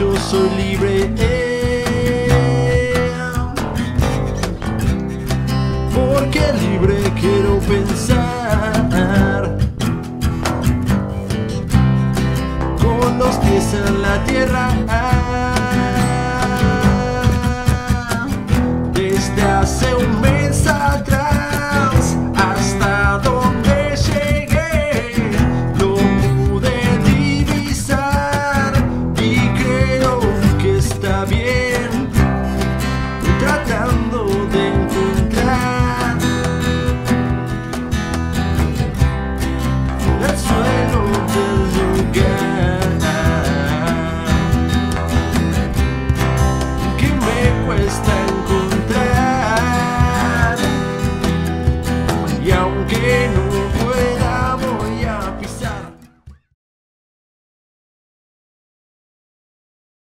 yo soy libre. Porque libre quiero pensar. Con los pies en la tierra. Desde hace un mes. bien.